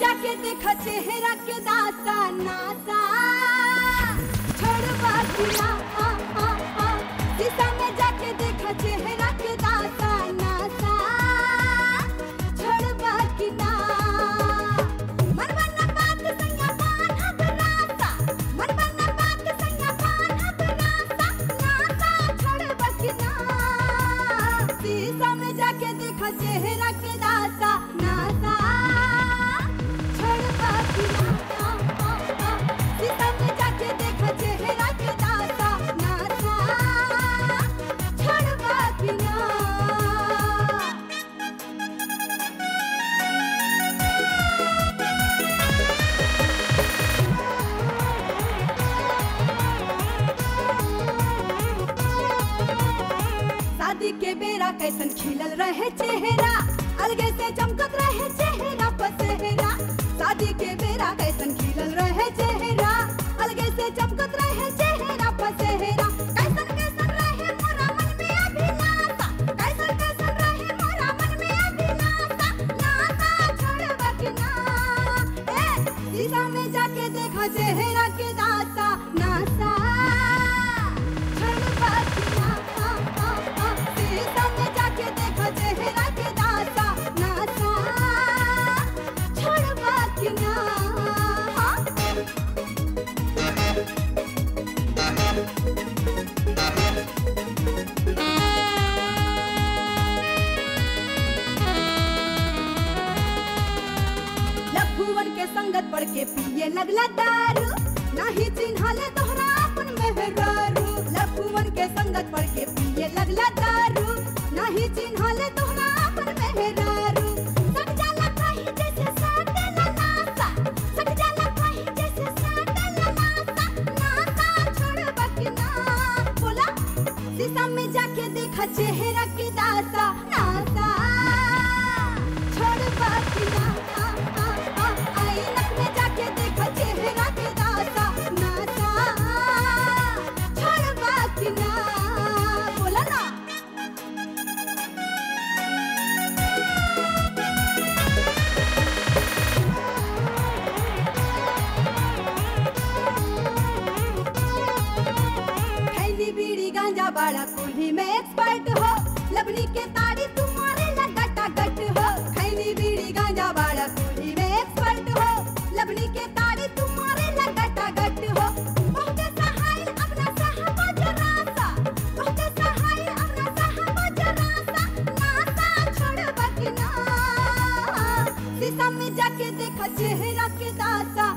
जाके देखा चेहरा के दासा नासा। छोड़वा किया आ कैसन खिलल रहे चेहरा। अलगे से चमकत रहे चेहरा, पसेहरा। शादी के बेरा कैसन खिलल रहे चेहरा। अलगे से चमकत रहे चेहरा, पसेहरा। कैसन कैसन रहे मोरा मन में अभिलाषा। कैसन कैसन रहे मोरा मन में अभिलाषा। नाता छोड़बा ना। ए शीशा में जाके देखा चेहरा के दासा नासा पड़ के पिए लगला दारू। नाही चिन्हाले तोहरा अपन मेहरारू लफुवन के संगत पड़ के पिए लगला दारू। नाही चिन्हाले तोहरा अपन मेहरारू सट जाला कहीं जैसे साटेला नासा। सट जाला कहीं जैसे साटेला नासा। नासा छोड़बा के ना। बोला, शीशा में जाके देखा चेहरा के दासा। नासा छोड़बा के गांजा बाड़ा कुल्ही में एक्सपर्ट हो। लबनी के ताड़ी तुम्हारे लगटा गट हो। खैनी बीड़ी गांजा बाड़ा कुल्ही में एक्सपर्ट हो। लबनी के ताड़ी तुम्हारे लगटा गट हो। बहुते सहाय, अपना साहब जरासा। बहुते सहाय, अपना साहब जरासा। नासा छोड़ बकना। शीशा में जाके देखा चेहरा के दासा।